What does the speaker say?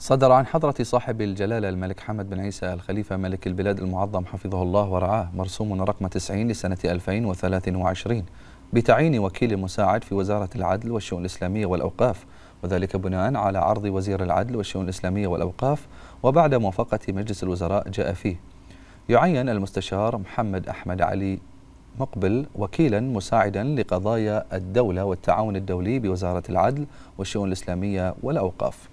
صدر عن حضرة صاحب الجلالة الملك حمد بن عيسى الخليفة ملك البلاد المعظم حفظه الله ورعاه مرسوم رقم 90 لسنة 2023 بتعيين وكيل مساعد في وزارة العدل والشؤون الإسلامية والأوقاف وذلك بناء على عرض وزير العدل والشؤون الإسلامية والأوقاف وبعد موافقة مجلس الوزراء جاء فيه. يعين المستشار محمد أحمد علي مقبل وكيلا مساعدا لقضايا الدولة والتعاون الدولي بوزارة العدل والشؤون الإسلامية والأوقاف.